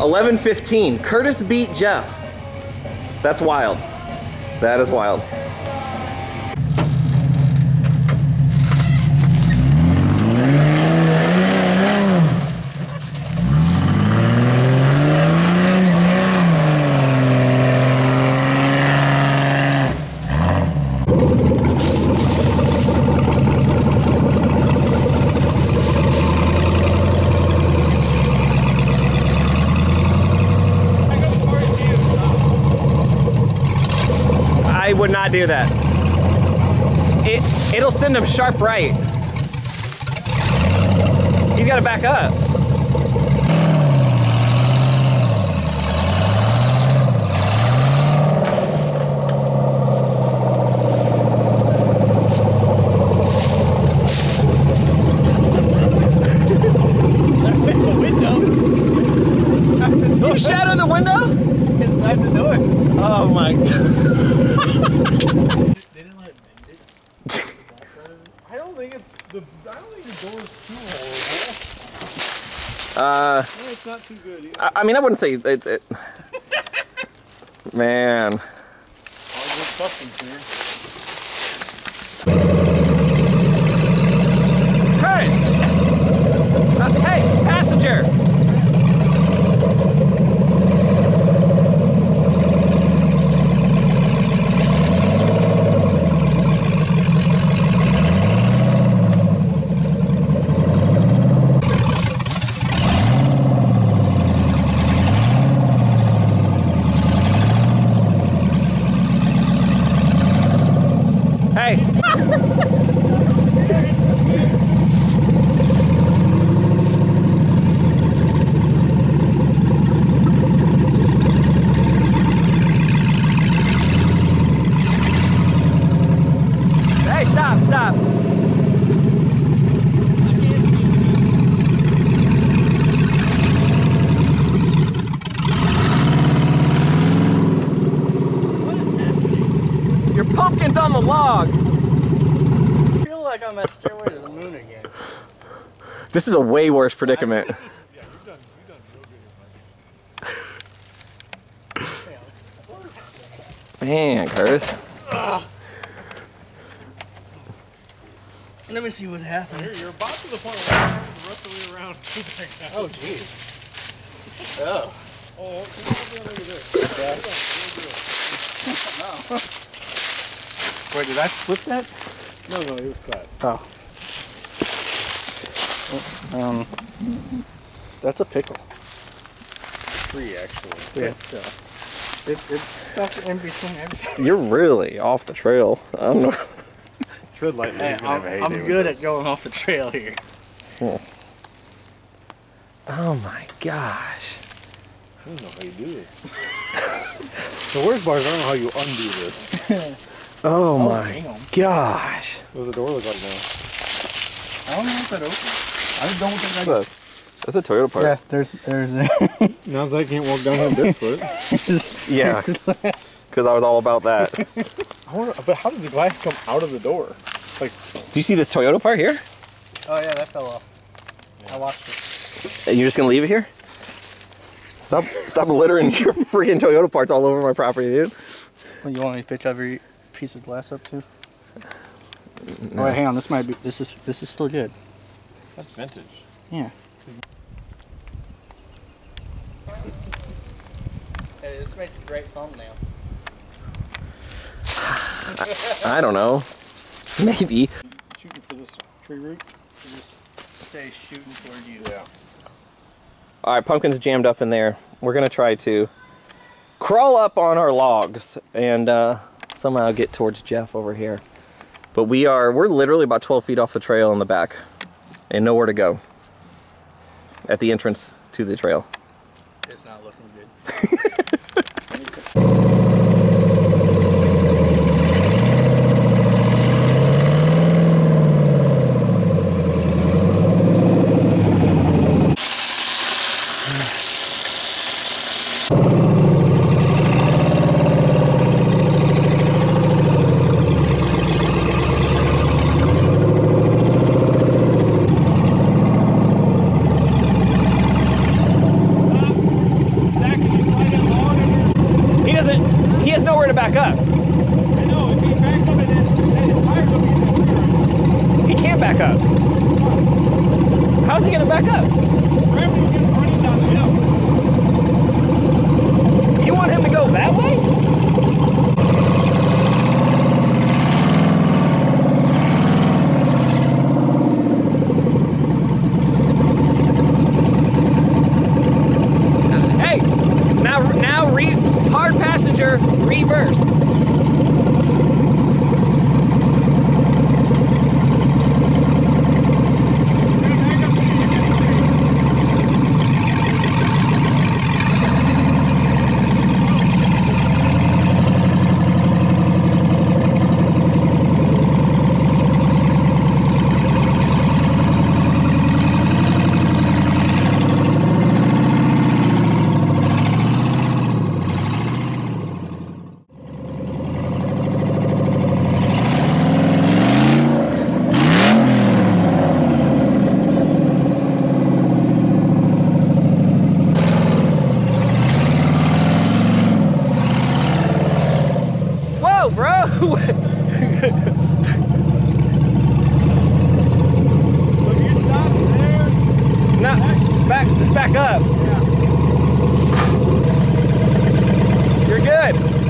11-15. Curtis beat Jeff. That's wild. That is wild. I would do that. It it'll send him sharp right. He's got to back up. You shattered the window? Inside the door. Oh my god. They didn't let it bend it. I don't think it's the. I don't think the door is too horrible. Uh, No, good. I, I mean, I wouldn't say it. it man. All good customs here. Hey! Uh, hey, passenger! Hey! Stop, stop. Pumpkin's on the log. I feel like Stairway to the Moon again. This is a way worse predicament. Yeah, you've done, you've done real. Man, Curtis. Let me see what's happening. You're, you're about to the point where you're the rest of the way around. Oh, jeez. Oh. oh, come on over there. Wait, did I split that? No, no, it was cut. Oh. Um, that's a pickle. Three, actually. Yeah. So it, it's stuck in between everything. You're really off the trail. I don't know. Tread lightly. Hey, He's gonna I'm, have a heyday I'm good at going off the trail here. Oh my gosh. I don't know how you do this. the worst part is I don't know how you undo this. Oh, my damn. Gosh. What does the door look like now? I don't know if that opens. I don't think I That's a, that's a Toyota part. Yeah, there's there's Now Zach can't walk down on barefoot. Yeah. Because I was all about that. I wonder, but how did the glass come out of the door? Like, do you see this Toyota part here? Oh yeah, that fell off. I watched it. And you're just gonna leave it here? Stop stop littering your freaking Toyota parts all over my property, dude. Well, you want me to pitch every piece of glass up too? Oh wait, hang on. This might be. This is this is still good. that's vintage. Yeah. Hey, this makes a great thumbnail. I don't know. Maybe. Shooting for this tree root? Just stay shooting toward you. Yeah. All right, pumpkin's jammed up in there. We're gonna try to crawl up on our logs and uh, somehow get towards Jeff over here. But we are, we're literally about 12 feet off the trail in the back and nowhere to go at the entrance to the trail. It's not looking good. You want him to go that way? Hey, now now re hard passenger reverse. Whoa, bro! No, back, just back up. You're good.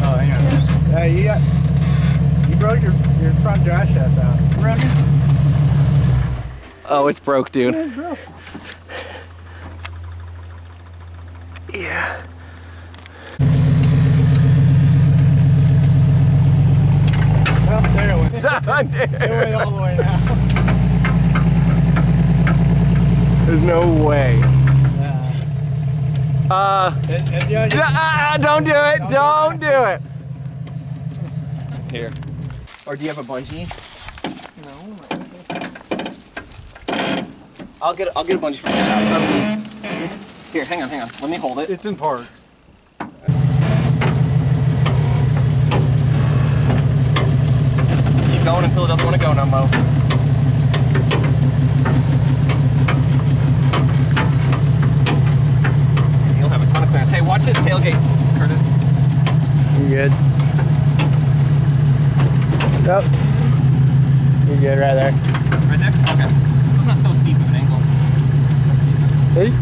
Oh, hang on. Hey, you got. You broke your, your front drive shaft out. Broke it? Oh, it's broke, dude. It's broke. Yeah. Well, there it went. It There's went all the way now. no way. Yeah. Uh, And, and, yeah, you- ah, don't do it. Don't Don't do do it. Here. Or do you have a bungee? No. I'll get I'll get a bunch. Here, hang on, hang on. Let me hold it. It's in park. Just keep going until it doesn't want to go no more. You'll have a ton of clearance. Hey, watch this tailgate, Curtis. You good? Yep. You good right there. Right there? Okay. So it's not so steep of an angle. It's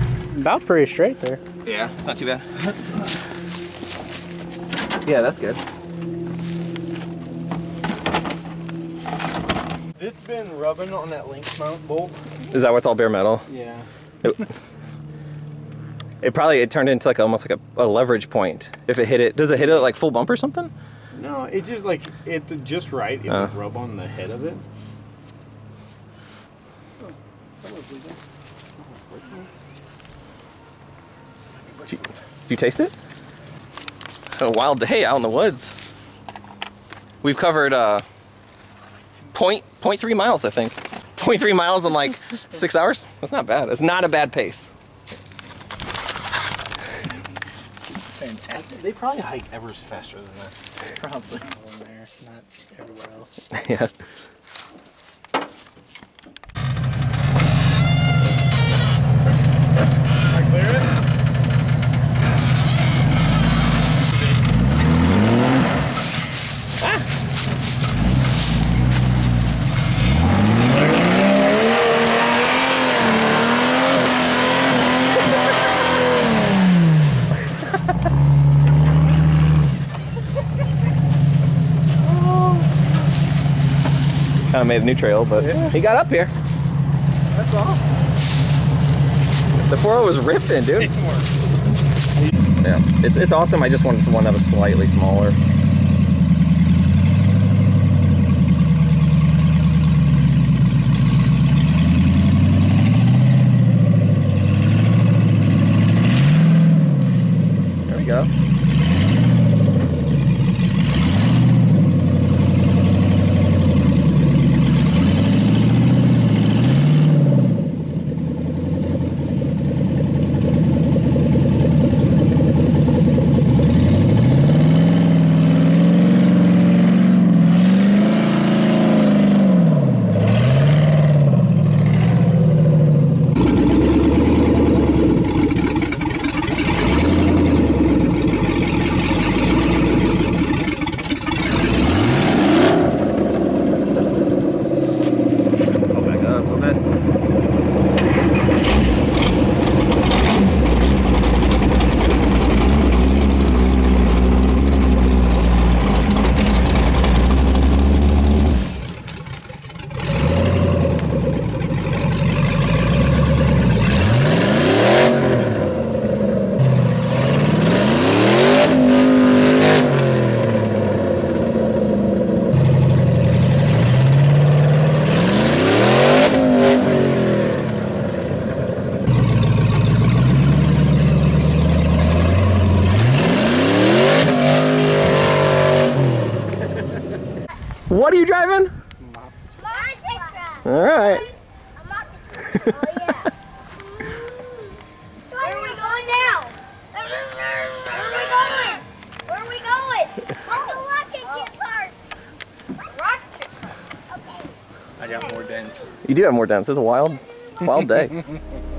about pretty straight there. Yeah, it's not too bad. yeah, that's good. It's been rubbing on that link mount bolt. Is that what's all bare metal? Yeah. It, it probably it turned into like almost like a, a leverage point. If it hit it, does it hit it like full bump or something? No, it just like it's just right. It Uh. would rub on the head of it. Did you, did you taste it? A wild day out in the woods. We've covered uh, point point three miles, I think. Point three miles in like six hours. That's not bad. It's not a bad pace. Fantastic. They probably hike Everest faster than this. Probably. Not everywhere else. yeah. Made a new trail, but Yeah. he got up here. That's awesome. The 4 was ripping, dude. Yeah, it's, it's awesome. I just wanted one that was slightly smaller. There we go. What are you driving? Monster truck. All right. A monster truck. Oh yeah. Where are we going now? Where are we going? Where are we going? On the rocket ship park. Rocket ship park. Okay. I got more dents. You do have more dents. It's a wild, wild day.